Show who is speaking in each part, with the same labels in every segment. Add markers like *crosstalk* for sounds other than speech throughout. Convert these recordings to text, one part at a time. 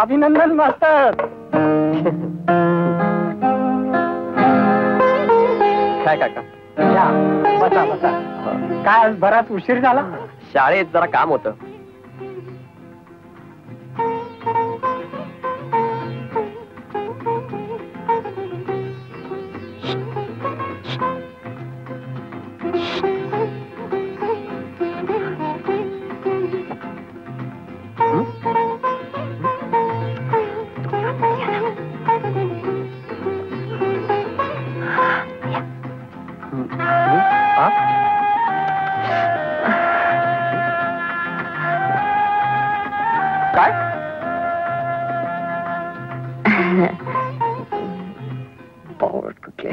Speaker 1: अभिनंदन मास्तर.
Speaker 2: काय काका?
Speaker 1: या बसा बसा. काय आज बराच उशीर झाला?
Speaker 2: शाळेत जरा काम होतं. हा? काय?
Speaker 3: कुठले?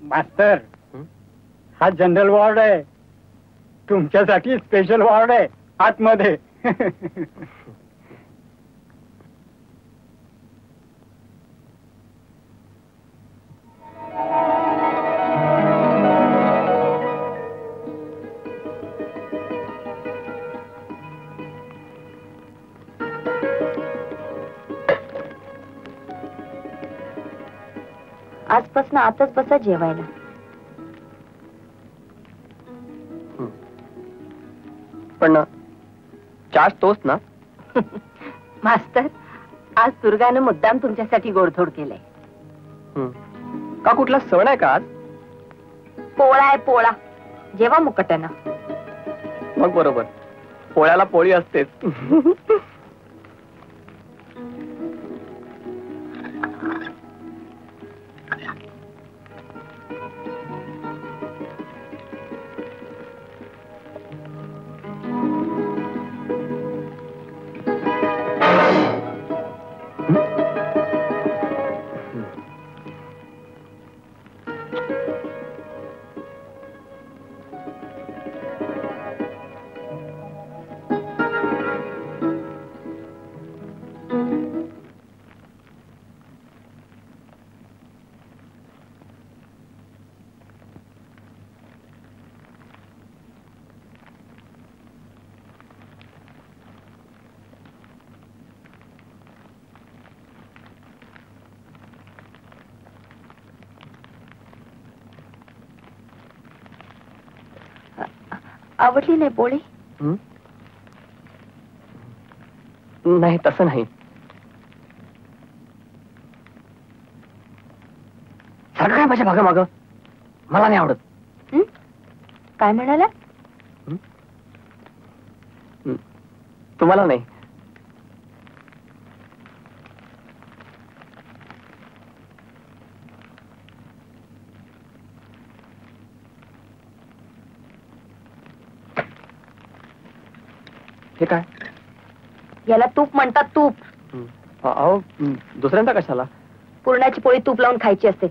Speaker 1: मास्तर
Speaker 2: हा?
Speaker 1: जनरल वॉर्ड आहे. तुमच्यासाठी स्पेशल वॉर्ड आहे आतमध्ये. *laughs*
Speaker 3: आजपासून आताच बसा जेवायला.
Speaker 2: पण चार्ज तोच ना? *laughs*
Speaker 3: मास्तर आज दुर्गानं मुद्दाम तुमच्यासाठी गोडधोड केलंय.
Speaker 2: का कुठला सण आहे का आज?
Speaker 3: पोळा आहे पोळा. जेवा मुकट्यानं
Speaker 2: मग बरोबर. पोळ्याला पोळी असतेच. *laughs*
Speaker 3: आवडली नाही पोळी?
Speaker 2: नाही तसं नाही. सारखं काय माझ्या भागा माग? मला नाही आवडत?
Speaker 3: काय म्हणाला?
Speaker 2: तुम्हाला नाही. हे काय?
Speaker 3: याला तूप म्हणतात तूप.
Speaker 2: अहो दुसऱ्यांदा कशाला?
Speaker 3: पुरणाची पोळी तूप लावून खायची असते.